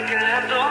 together.